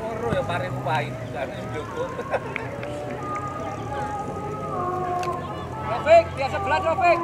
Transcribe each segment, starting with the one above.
Loro ya paring sebelah Rafiq.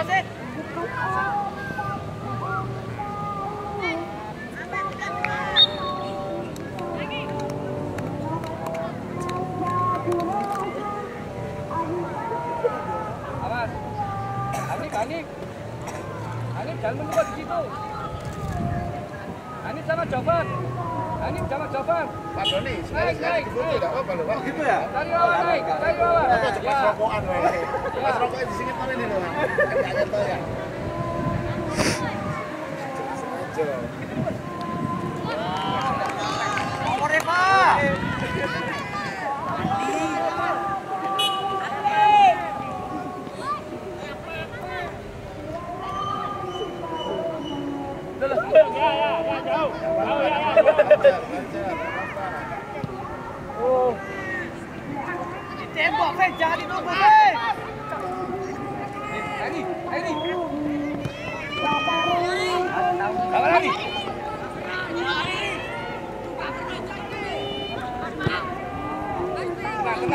Wasit. Awas. Hanif, Hanif. Hanif jangan menunggu di situ. Hanif sama Jovan. Hanif sama Jovan. Pak Doni, Naik, naik, enggak apa-apa loh, Pak. Gitu ya? Cari lawan, naik. Cari lawan. Apa cepat Ya. rokokan Pas rokoknya di sini mana nih. Oh Fe. Ini, ini. Kawan lagi.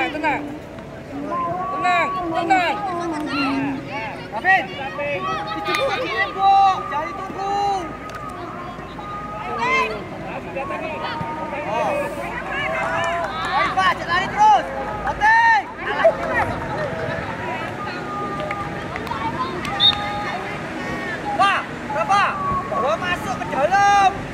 Tenang, tenang, tenang. Tenang. David. Ditunggu, ditunggu. Oh. Ayo, Pak. Terus. Oke. Pak, berapa? Bawa masuk ke dalam.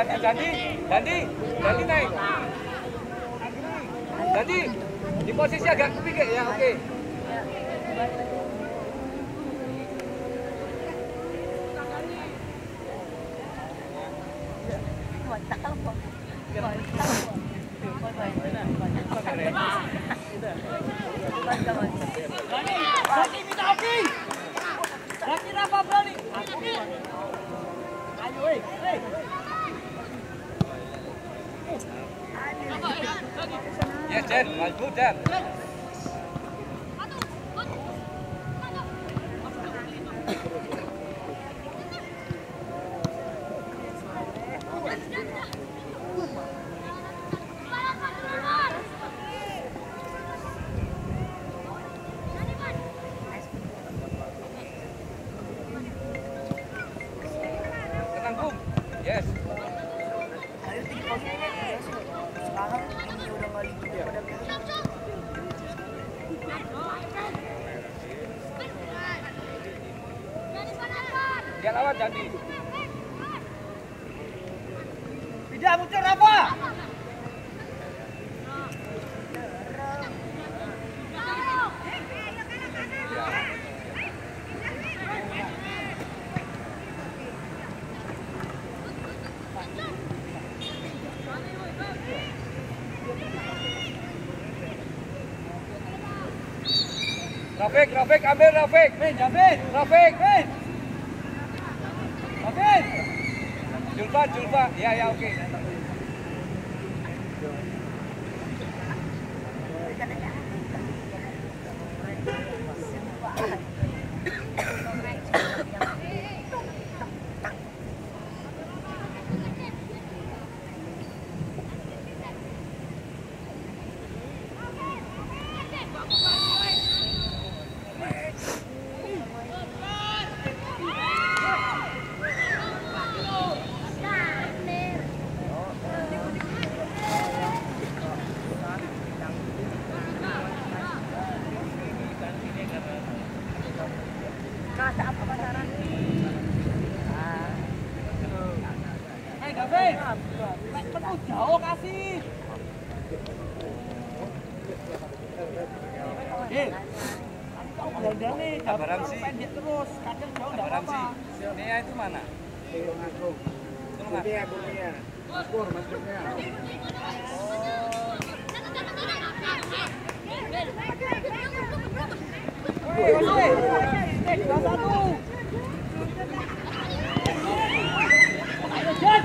Dandi, Dandi, Dandi naik. Dandi, di posisi agak ke pinggir ya, oke. Berani Dia lawan Dandi. Tidak muncul apa? Rafiq, Rafiq, ambil Rafiq. Ben, Jamin. Rafiq. Ben. Julfa, Julfa. Ya, ya, oke. Kasa apa pasaran? Eh, Jamin. Mek penuh jauh kasih. Eh, kau Abah Ramzi. pendek terus, kadang jauh nggak Abah Ramzi. apa-apa. Nia itu mana? Tolong aku. Kurnia, Kurnia. Mas Pur, Mas Kurnia. Eh, Mas, eh. Eh, dua satu. Ayo, Jan.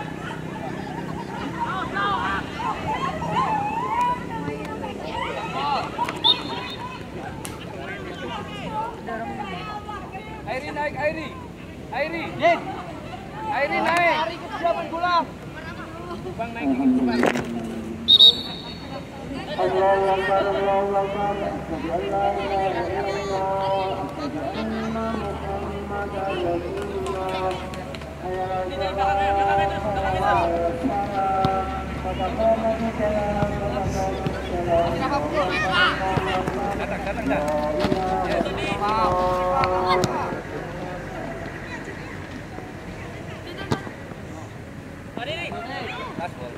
Airi naik, Airi. Airi. Jen. Airi naik. Lari ke dia main bola. Bang naik dikit, cepat. Dah. Yes. Last ball.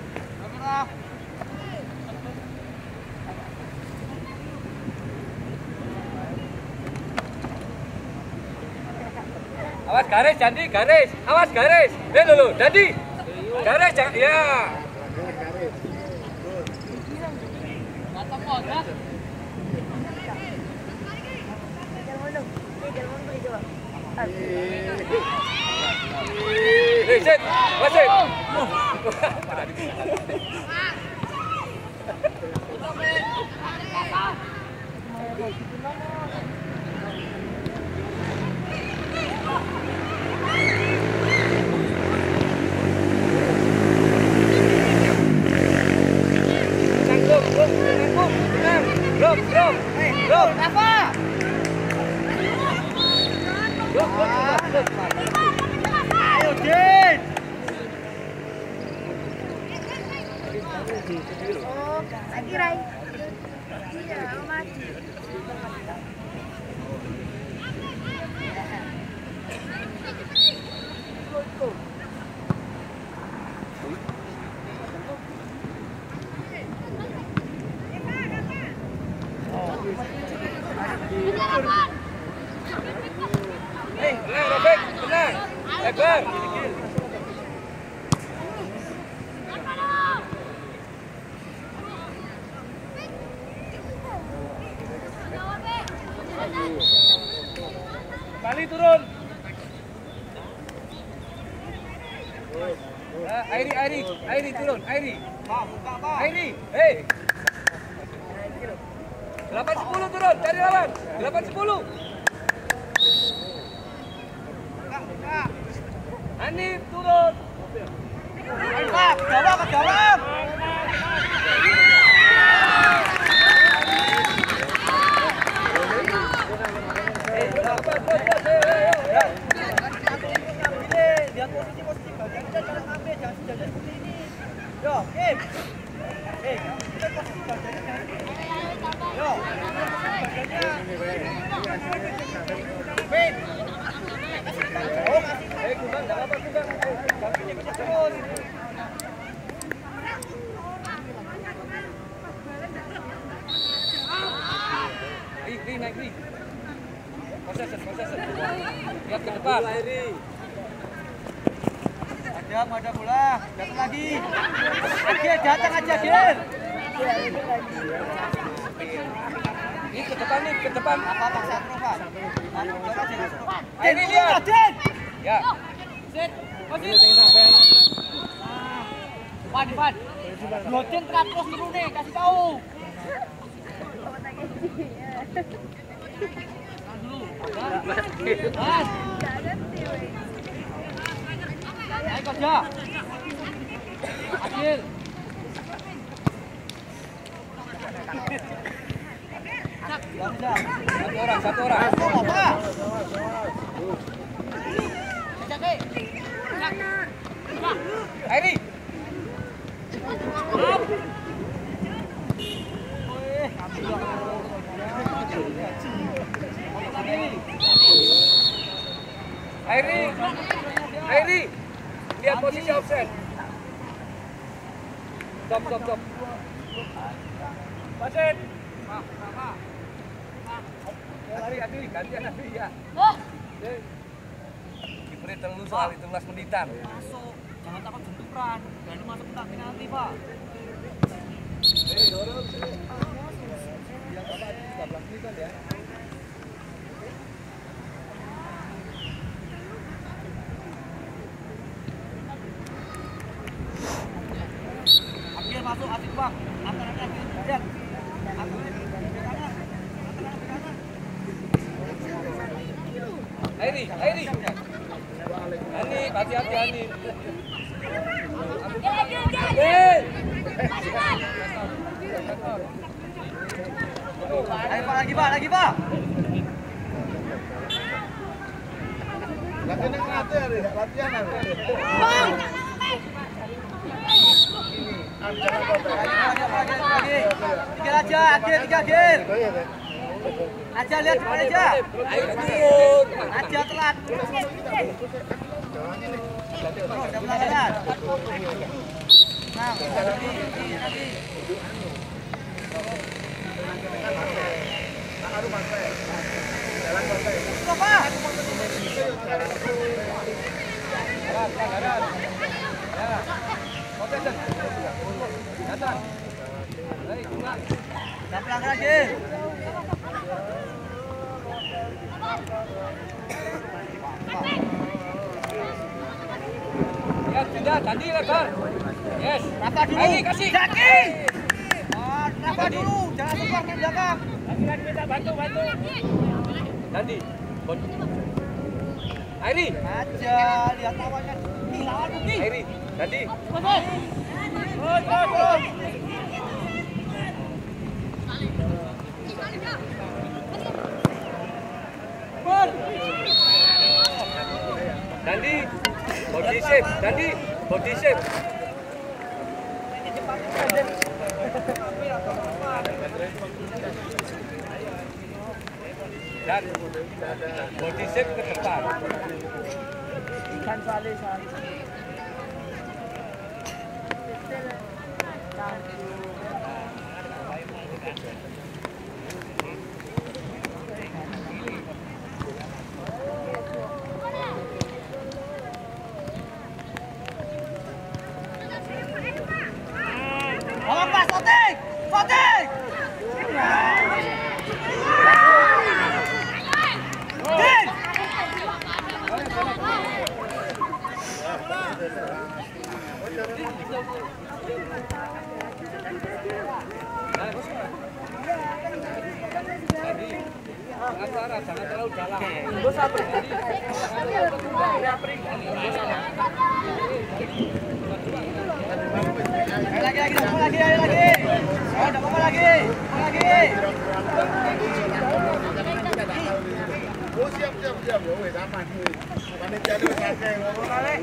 Awas garis, Jandi, garis. Awas garis. Eh, dulu, Jandi. Garis, jangan. Ya. Eh, sit. Hüseyin, Hüseyin. Rop, rop, rop, rop, rop, rop, rop, rop, Oh, lagi Rai. Iya, mati. Tenang, Robek, tenang. Lebar. Kali turun. Nah, Airi, Airi, Airi turun, Airi. Airi, hei. 8 10 turun, cari lawan. 8 10. Hanif turun. Pak, jawab, jawab. Eh, bos, bos, bos, bos, ayo, ayo, ayo. Lihat posisi posisi bagian kita jangan ambil, jangan sejajar seperti ini. Yo, possession. Lihat ke depan. Ada, ada bola. Datang lagi. Agil, datang aja, Agil. Ini ke depan nih, ke depan. Apa paksa terus, Pak? Ini lihat. Ya. Pan, Pan. Lotin terus terus nih, kasih tahu. Mas. Kerja. Adil. Ya, Satu orang, satu orang. Oh, apa? Airi. Airi. Airi. Lihat posisi offset. Stop, stop, stop. Wasit. Lari, adi, gantian adi ya. Eh, Diberi terlalu soal itu belas menitan. Masuk. Jangan takut benturan. Berani masuk kotak penalti, Pak. Eh, dorong. Yang apa? 13 menitan ya. Akil masuk, asik bang. Antara akil, lihat. Akil, ke kanan. Antara ke kanan. Airi, Airi. Ani, hati-hati Ani. Eh, Ayo Pak, lagi Pak, lagi Pak. Latihan yang ngelatih hari, latihan hari. Lagi, lagi, lagi, lagi. Tiga aja, Akil, tiga. Oh iya, Teh. Aja lihat depan aja. Airi turun. Aja telat. Nah. Jalan. Ya. Ya, sudah tadi lebar. Yes. Rapat dulu. Airi, kasih. Jaki. Ah, dulu. Jangan sebar ke belakang. Tadi. Bon. Airi, Aja, lihat lawannya. Nih, lawan nih. Airi. Tadi. Terus, terus. Dandi. Body shape. Dandi. Body shape. Dan body ke depan. Ikan sali, sali. siap siap siap ya wes aman bukan jadi kakek ngono lah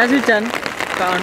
চাচু চান কারণ